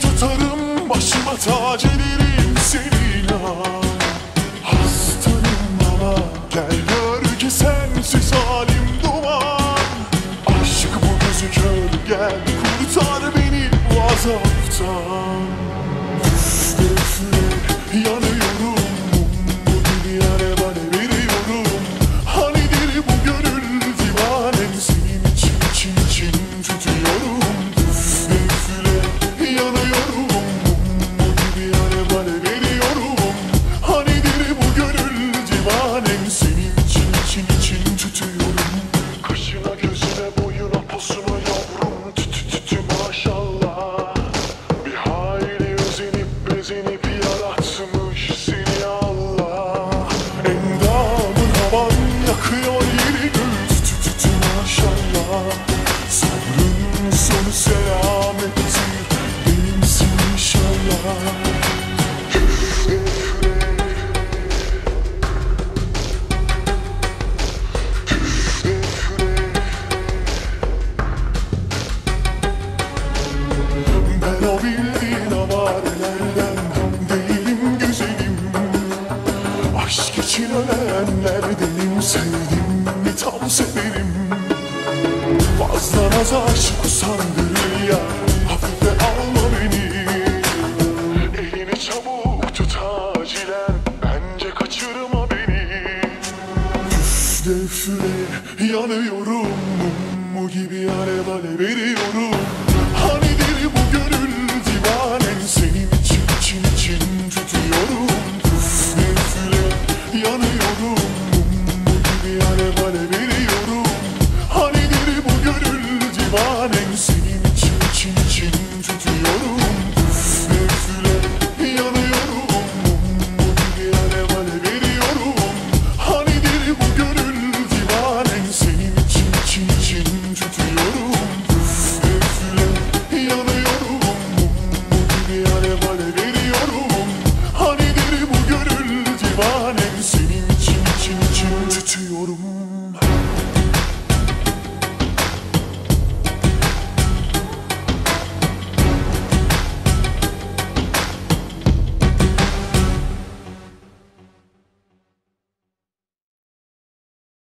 Tutarım başıma tac ederim seni la Hastayım bana gel gör ki sensiz halim duman. Aşk bu gözü kör gel kurtar beni bu azaptan. Üfle üfle yana sevdim mi tam severim. Fazla naz aşık usandırır ya Hafife alma beni. Elini çabuk tut acilen Bence kaçırma beni. Üfle üfle yanıyorum Mum gibi alev alev veriyorum.